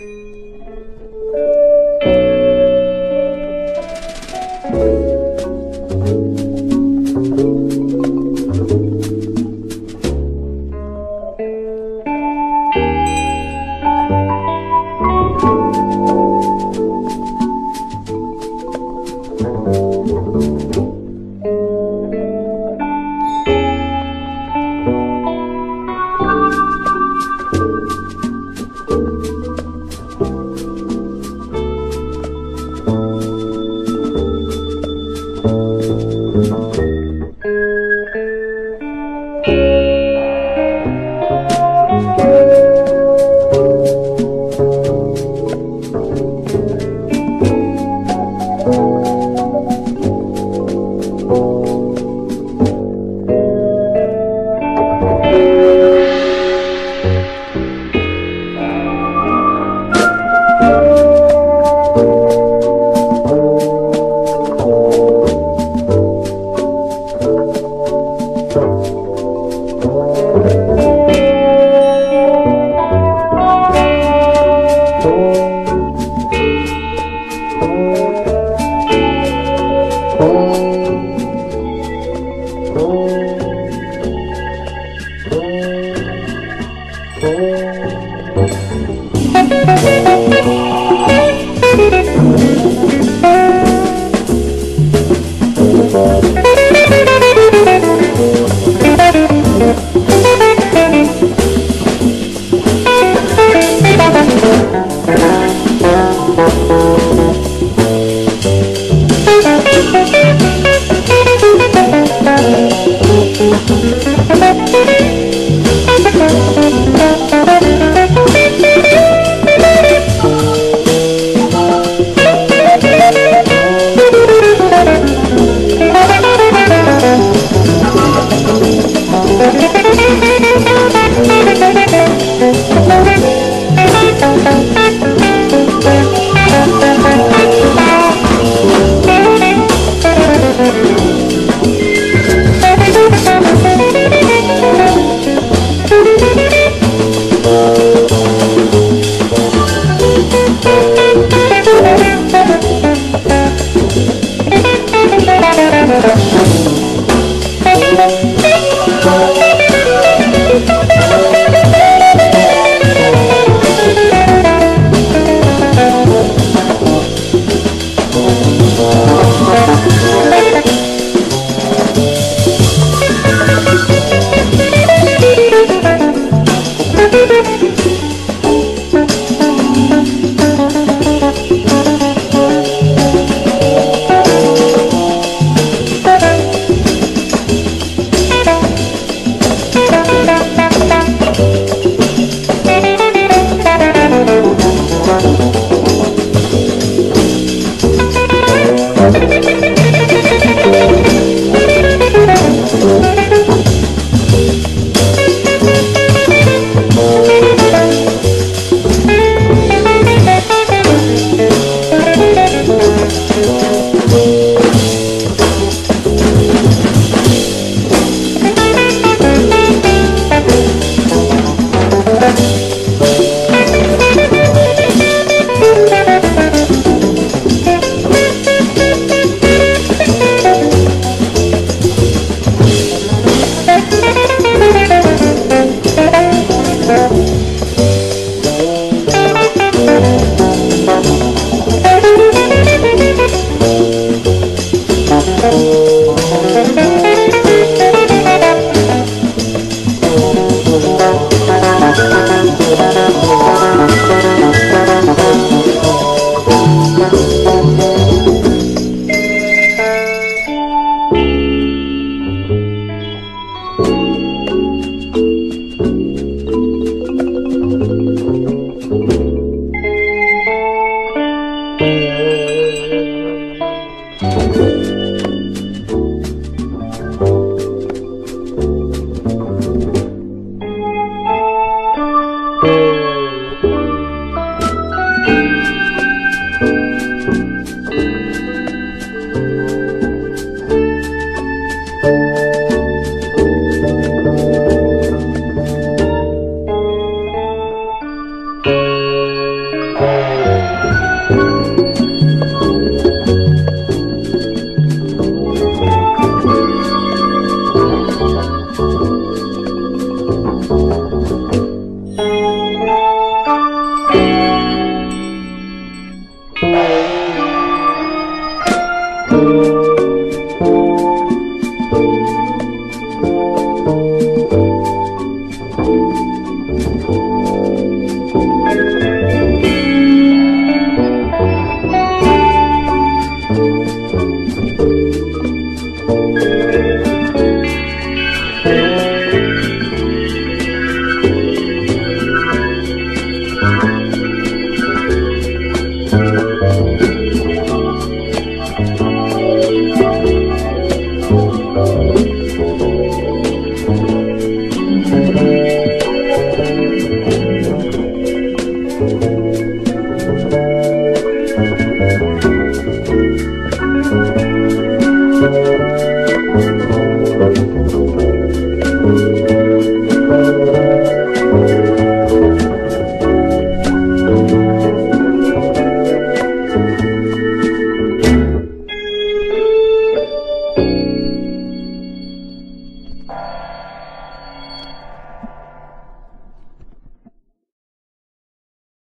Thank roll Thank you.